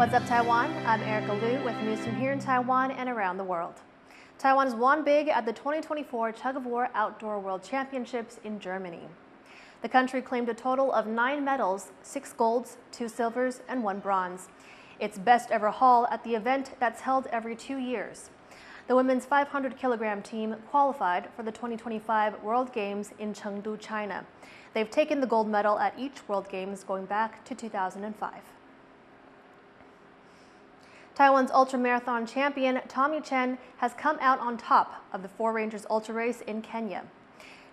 What's up, Taiwan? I'm Erika Liu with news from here in Taiwan and around the world. Taiwan has won big at the 2024 Tug of War Outdoor World Championships in Germany. The country claimed a total of nine medals six golds, two silvers, and one bronze. Its best ever haul at the event that's held every two years. The women's 500 kilogram team qualified for the 2025 World Games in Chengdu, China. They've taken the gold medal at each World Games going back to 2005. Taiwan's ultramarathon champion Tommy Chen has come out on top of the For Rangers Ultra Race in Kenya.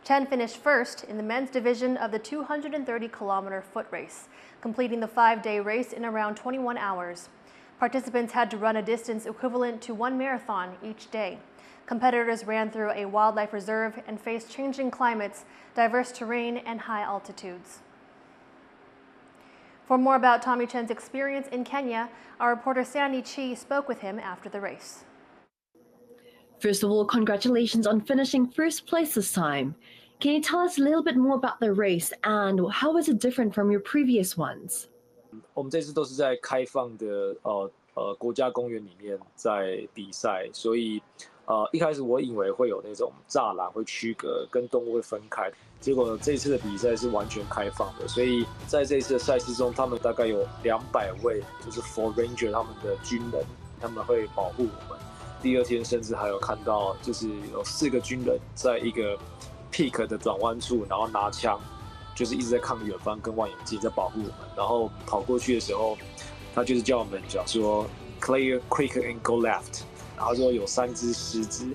Chen finished first in the men's division of the 230 kilometer foot race, completing the five day race in around 21 hours. Participants had to run a distance equivalent to one marathon each day. Competitors ran through a wildlife reserve and faced changing climates, diverse terrain, and high altitudes. For more about Tommy Chen's experience in Kenya, our reporter Sandy Chi spoke with him after the race. First of all, congratulations on finishing first place this time. Can you tell us a little bit more about the race and how is it different from your previous ones? 我们这次都是在开放的呃呃国家公园里面在比赛，所以 呃一开始我以为会有那种栅栏会区隔，跟动物会分开。结果这次的比赛是完全开放的，所以在这次的赛事中，他们大概有两百位就是 For Ranger 他们的军人，他们会保护我们。第二天甚至还有看到，就是有四个军人在一个 peak 的转弯处，然后拿枪，就是一直在看远方，跟望远镜在保护我们。然后跑过去的时候，他就是叫我们讲说 clear, quick and go left，然后说有三只狮子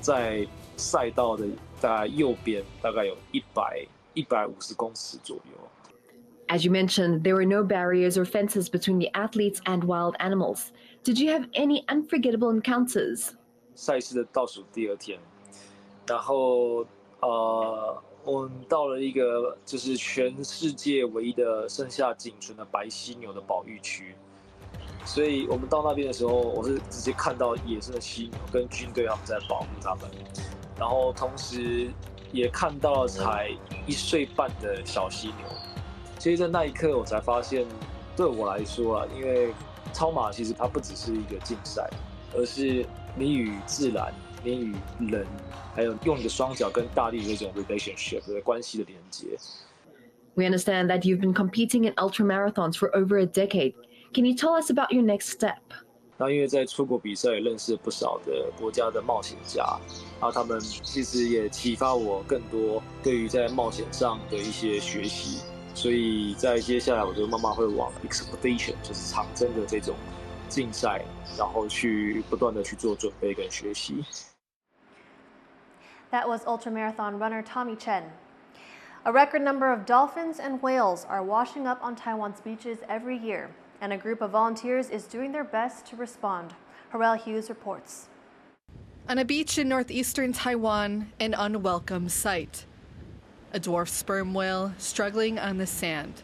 在赛道的。大概右边大概有一百一百五十公尺左右。As you mentioned, there were no barriers or fences between the athletes and wild animals. Did you have any unforgettable encounters? 赛事的倒数第二天，然后呃，我们到了一个就是全世界唯一的剩下仅存的白犀牛的保育区，所以我们到那边的时候，我是直接看到野生的犀牛跟军队他们在保护他们。然后同时也看到了才一岁半的小犀牛，其实在那一刻我才发现，对我来说啊，因为超马其实它不只是一个竞赛，而是你与自然、你与人，还有用你的双脚跟大地这种 relationship 的关系的连接。We understand that you've been competing in ultra marathons for over a decade. Can you tell us about your next step? 那因为在出国比赛也认识了不少的国家的冒险家，然后他们其实也启发我更多对于在冒险上的一些学习，所以在接下来我就慢慢会往 expedition，就是长征的这种竞赛，然后去不断的去做准备跟学习。That was ultramarathon runner Tommy Chen. A record number of dolphins and whales are washing up on Taiwan's beaches every year and a group of volunteers is doing their best to respond. Harrell Hughes reports. On a beach in northeastern Taiwan, an unwelcome sight. A dwarf sperm whale struggling on the sand,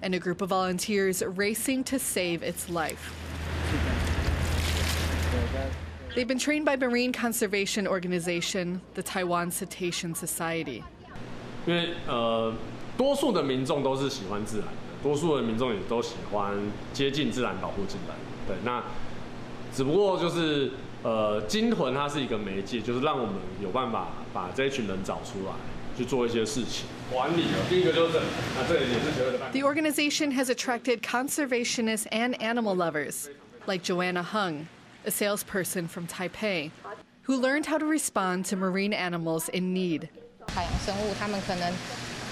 and a group of volunteers racing to save its life. They've been trained by marine conservation organization, the Taiwan Cetacean Society. 因为呃，多数的民众都是喜欢自然。 多数的民众也都喜欢接近自然保护进来。对，那只不过就是呃，鲸豚它是一个媒介，就是让我们有办法把这一群人找出来。The organization has attracted conservationists and animal lovers, like Joanna Hung, a salesperson from Taipei, who learned how to respond to marine animals in need.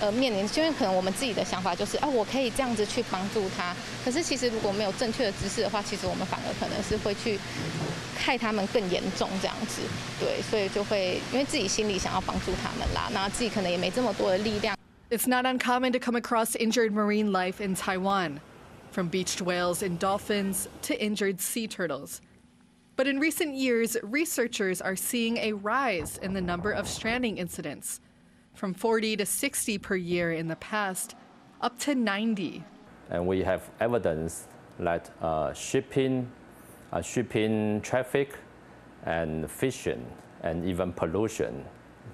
呃，面临，因为可能我们自己的想法就是，啊，我可以这样子去帮助他。可是其实如果没有正确的知识的话，其实我们反而可能是会去害他们更严重这样子。对，所以就会因为自己心里想要帮助他们啦，那自己可能也没这么多的力量。It's not uncommon to come across injured marine life in Taiwan, from beached whales and dolphins to injured sea turtles. But in recent years, researchers are seeing a rise in the number of stranding incidents from 40 to 60 per year in the past, up to 90. And we have evidence that uh, shipping, uh, shipping traffic and fishing and even pollution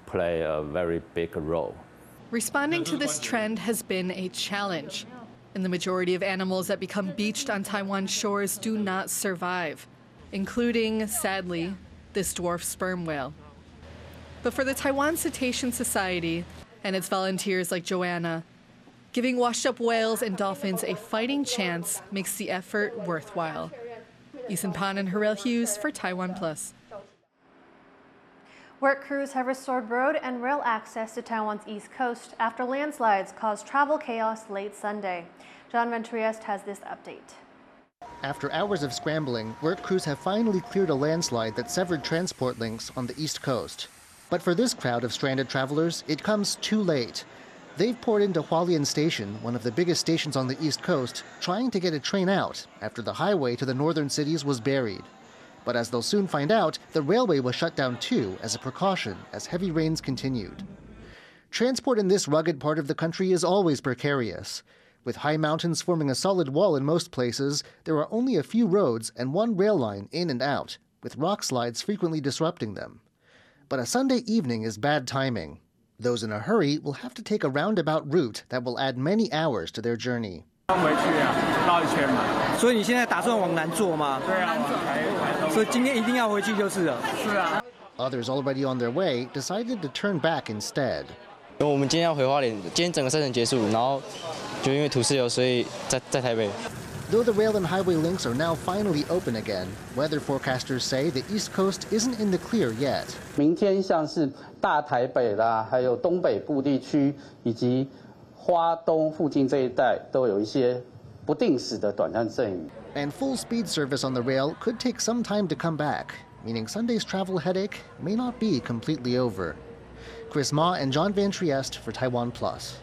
play a very big role. Responding to this trend has been a challenge. And the majority of animals that become beached on Taiwan shores do not survive, including, sadly, this dwarf sperm whale. But for the Taiwan Cetacean Society and its volunteers like Joanna, giving washed up whales and dolphins a fighting chance makes the effort worthwhile. Ethan Pan and Harel Hughes for Taiwan Plus. Work crews have restored road and rail access to Taiwan's east coast after landslides caused travel chaos late Sunday. John Van Trieste has this update. After hours of scrambling, work crews have finally cleared a landslide that severed transport links on the east coast. But for this crowd of stranded travelers, it comes too late. They've poured into Hualien Station, one of the biggest stations on the east coast, trying to get a train out after the highway to the northern cities was buried. But as they'll soon find out, the railway was shut down too as a precaution as heavy rains continued. Transport in this rugged part of the country is always precarious. With high mountains forming a solid wall in most places, there are only a few roads and one rail line in and out, with rock slides frequently disrupting them. But a Sunday evening is bad timing. Those in a hurry will have to take a roundabout route that will add many hours to their journey. 回去啊，绕一圈嘛。所以你现在打算往南坐吗？对啊，往台所以今天一定要回去就是了。是啊。 Others already on their way decided to turn back instead. 因为我们今天要回花莲，今天整个赛程结束，然后就因为土石流，所以在在台北。 Though the rail and highway links are now finally open again, weather forecasters say the East Coast isn't in the clear yet. 明天像是大台北啦，还有东北部地区以及花东附近这一带，都有一些不定时的短暂阵雨。 And full speed service on the rail could take some time to come back, meaning Sunday's travel headache may not be completely over. Chris Ma and John Van Trieste for Taiwan Plus.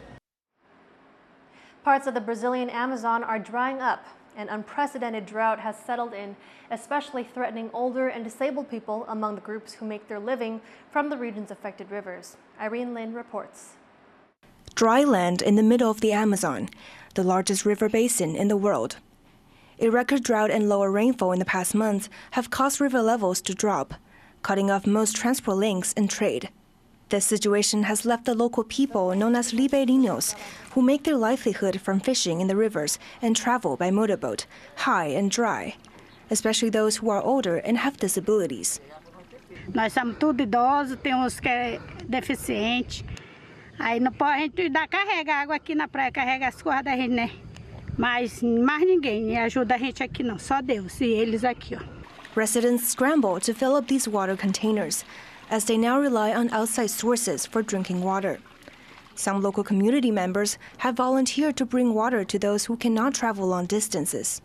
Parts of the Brazilian Amazon are drying up. an unprecedented drought has settled in, especially threatening older and disabled people among the groups who make their living from the region's affected rivers. Irene Lin reports. Dry land in the middle of the Amazon, the largest river basin in the world. A record drought and lower rainfall in the past months have caused river levels to drop, cutting off most transport links and trade. This situation has left the local people known as ribeirinhos, who make their livelihood from fishing in the rivers and travel by motorboat, high and dry, especially those who are older and have disabilities. Nós somos tudo idosos, tem uns que é deficiente. Aí não pode, a gente dá, carrega água aqui na praia, carrega as coisas da gente, né? Mas mais ninguém ajuda a gente aqui não, só Deus e eles aqui, ó. Residents scramble to fill up these water containers as they now rely on outside sources for drinking water. Some local community members have volunteered to bring water to those who cannot travel long distances.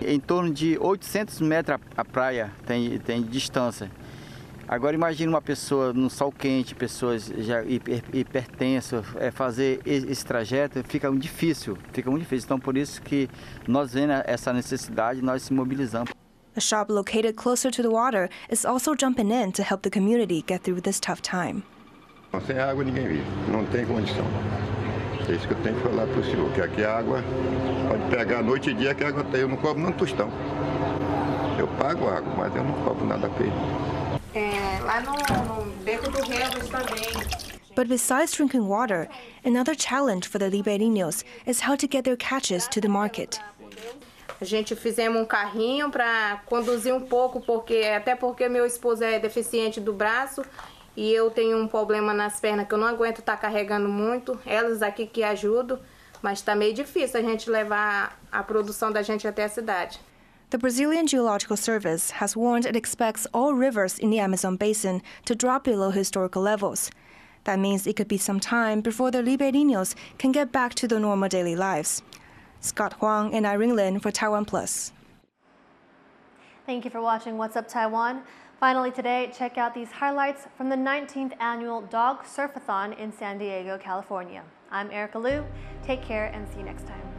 Em torno de 800 metros a praia tem, tem distância. Agora imagine uma pessoa no sol quente, pessoas já hiper, hipertensas, é, fazer esse trajeto fica muito difícil, fica muito difícil. Então por isso que nós vendo essa necessidade, nós se mobilizamos. A shop located closer to the water is also jumping in to help the community get through this tough time. Sem água ninguém vive, não tem condição. É isso que eu tenho que falar para o senhor, que aqui a água pode pegar noite e dia que a água tem, eu não cobro nem tostão. Eu pago água, mas eu não cobro nada para. É, lá no, no Beco do Relvas também. But besides drinking water, another challenge for the ribeirinhos is how to get their catches to the market. A gente fizemos um carrinho para conduzir um pouco, porque até porque meu esposo é deficiente do braço e eu tenho um problema nas pernas que eu não aguento estar carregando muito. Elas aqui que ajudam, mas está meio difícil a gente levar a produção da gente até a cidade. The Brazilian Geological Service has warned it expects all rivers in the Amazon basin to drop below historical levels. That means it could be some time before the ribeirinhos can get back to their normal daily lives. Scott Huang and Irene Lin for Taiwan Plus. Thank you for watching What's Up Taiwan. Finally today, check out these highlights from the 19th annual Dog Surfathon in San Diego, California. I'm Erika Liu. Take care and see you next time.